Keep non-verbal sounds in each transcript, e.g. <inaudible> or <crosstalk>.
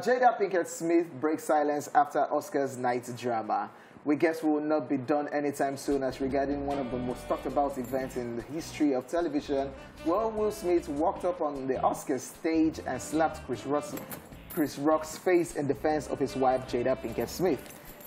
Jada Pinkett Smith breaks silence after Oscars night drama. We guess we will not be done anytime soon as regarding one of the most talked about events in the history of television. Well, Will Smith walked up on the Oscars stage and slapped Chris, Ross, Chris Rock's face in defense of his wife, Jada Pinkett Smith.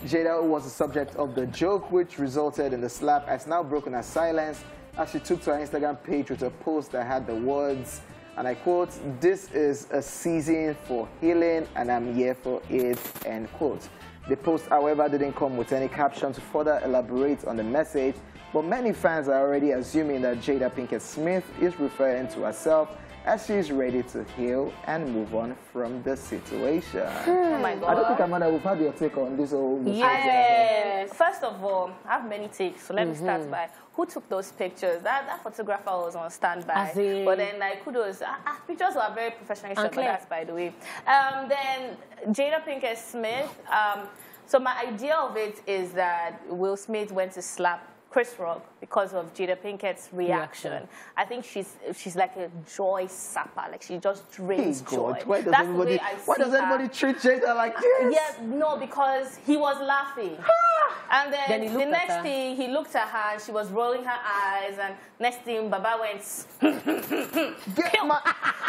Jada, was the subject of the joke which resulted in the slap, has now broken her silence as she took to her Instagram page with a post that had the words, and I quote, this is a season for healing and I'm here for it, end quote. The post, however, didn't come with any caption to further elaborate on the message, but many fans are already assuming that Jada Pinkett Smith is referring to herself as she's ready to heal and move on from the situation. Oh my God. I don't think, Amanda, we've had your take on this whole Yes. First of all, I have many takes, so let me Mm-hmm. start by who took those pictures. That, that photographer was on standby. As in- But then, like, kudos. Ah, ah, pictures were very professionally And shot, but clear. that's by the way. Um, then, Jada Pinkett Smith. Um, so, my idea of it is that Will Smith went to slap Chris Rock because of Jada Pinkett's reaction. Reaction. I think she's she's like a joy sapper. Like, she just Hey, drains joy. God, why does That's the everybody, way I why does her. everybody treat Jada like uh, this? Yeah, no, because he was laughing. <laughs> and then, Then the next thing, he looked at her and she was rolling her eyes. And next thing, Baba went, <laughs> <laughs> Get my,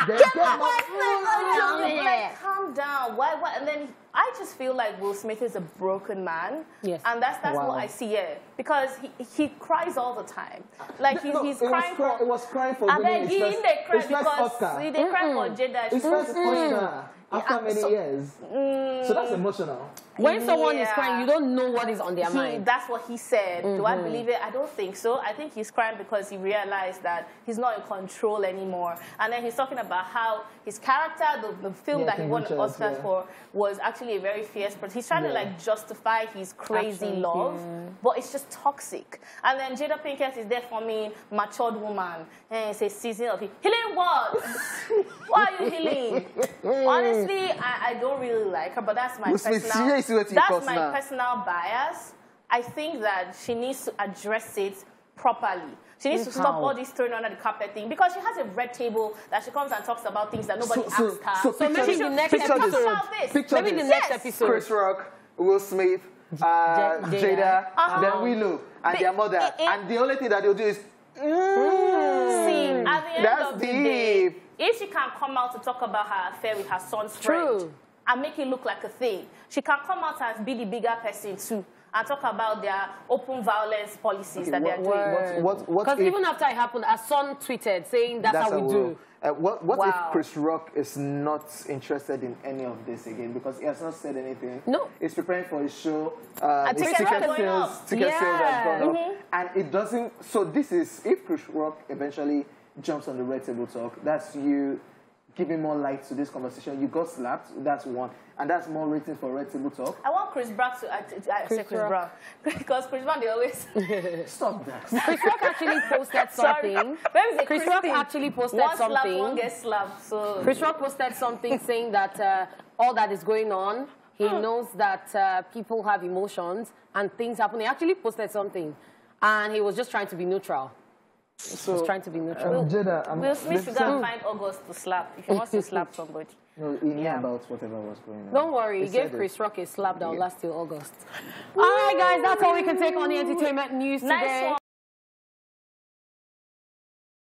get, get my, I'm like, calm down. Why, why? And then I just feel like Will Smith is a broken man. Yes. And that's, that's Wow. what I see here. Because he, he cries all the time. Like, he, No, he's it was crying cry- for... it was crying for I winning beg his you, first- they cry because Oscar. he- they cry for Jada. His first Oscar after Yeah, many so- years. so that's mm. emotional. When someone is crying, you don't know what is on their He, mind. that's what he said. Do I mm-hmm. believe it? I don't think so. I think he's crying because he realized that he's not in control anymore. And then he's talking about how his character, the, the film Yeah, that he won Richard, Oscars yeah. for, was actually a very fierce person. He's trying to like justify his crazy Actions, love, yeah. but it's just toxic. And then Jada Pinkett is there for me, matured woman. And it's a season of he- healing what? <laughs> Why are you healing? <laughs> Honestly, I, I don't really like her, but that's my personal. That's my personal bias. I think that she needs to address it properly. She needs to stop all this throwing under the carpet thing because she has a red table that she comes and talks about things that nobody So- so- asked her. so So maybe the next Picture Talk this. episode. about this. Picture Maybe the next episode. Chris Rock, Will Smith, uh, Jada. Jada, Uh-huh. then Willow, and But their mother. it- it- and the only thing that they'll do is, See, at the end That's of the day, deep. If she can come out to talk about her affair with her son's True. friend and make it look like a thing, she can come out and be the bigger person too and talk about their open violence policies that what, they're doing. what, what, what Because even after it happened, our son tweeted saying that's, how we will- do. Uh, what what Wow. if Chris Rock is not interested in any of this again because he has not said anything? No. He's preparing for his show. Um, his tickets are ticket going sales, up. ticket sales have Yeah. gone Mm-hmm. up, and it doesn't. So this is if Chris Rock eventually jumps on the red table talk. That's you giving more light to this conversation. You got slapped. That's one, and that's more ratings for red table talk. I want Chris Brown to, I, I <laughs> <laughs> <laughs> say Chris Chris Rock. Because Chris Brown they always Stop that. Chris Rock actually posted something. Maybe it's a Chris Chris Rock actually posted one slap, something. one get slapped. So Chris Rock posted something saying that uh, all that is going on, he knows that uh, people have emotions and things happen. He actually posted something, and he was just trying to be neutral. He was trying to be neutral. Um, Jada, I'm, Will Smith should go listen- and <laughs> find August to slap if he wants to slap <laughs> somebody. No, he knew Yeah. about whatever was going on. Don't worry, he He gave said it. Chris Rock a slap that will last till August. All right, guys, that's all we can take on the entertainment news Nice today. one.